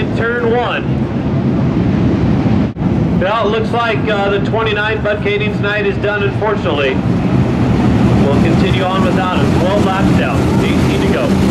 in turn one. Well, it looks like uh, the 29 Bud Keading's night is done, unfortunately. We'll continue on without him. 12 laps down, 18 to go.